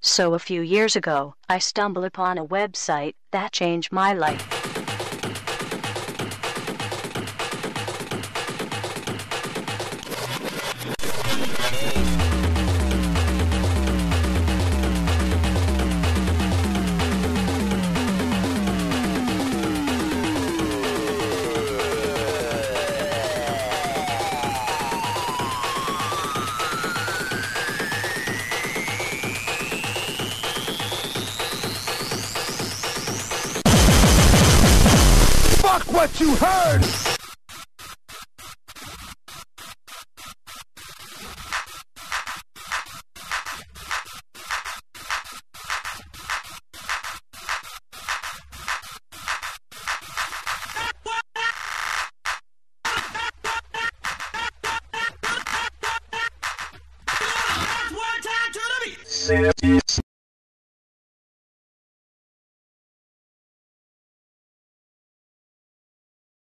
So a few years ago, I stumbled upon a website that changed my life. What you heard! Cities.